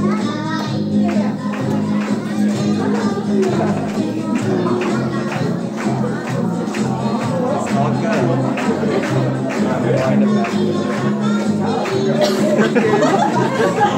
Wind up.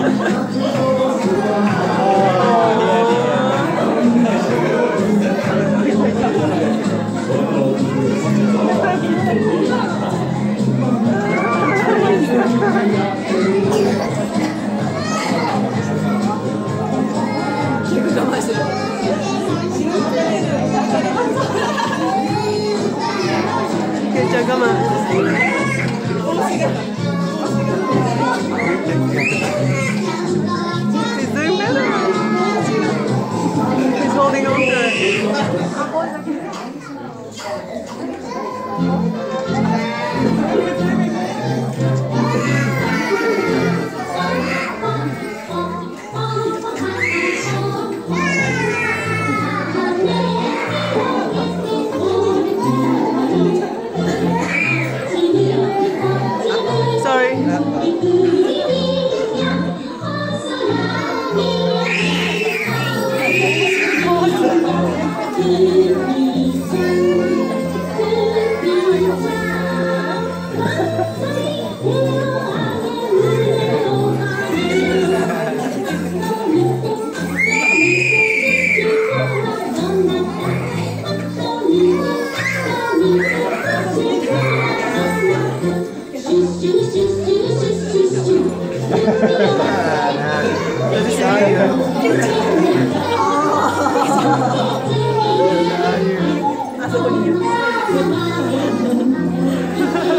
hoje aqui 啊！啊！这是阿牛。啊！啊！啊！这是阿牛。啊！啊！啊！这是阿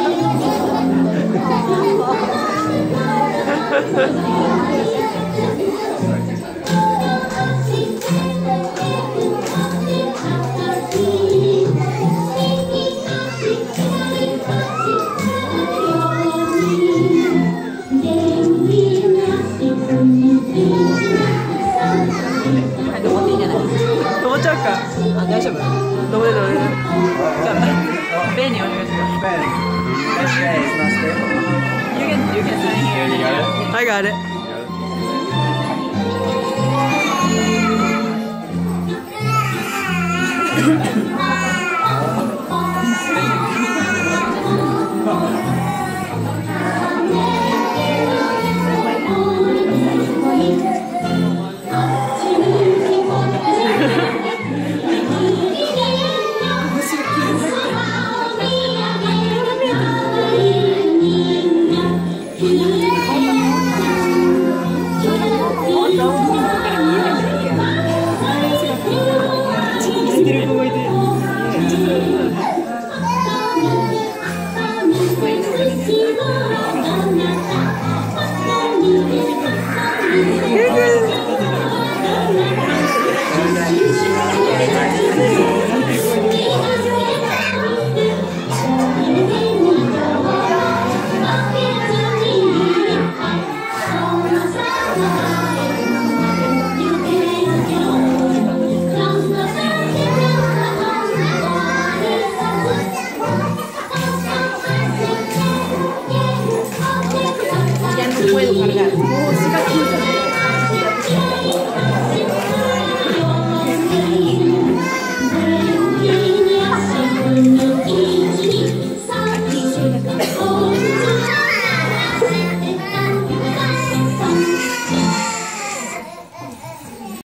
牛。啊！啊！啊！can you can sign here. I got it. puedo cargar.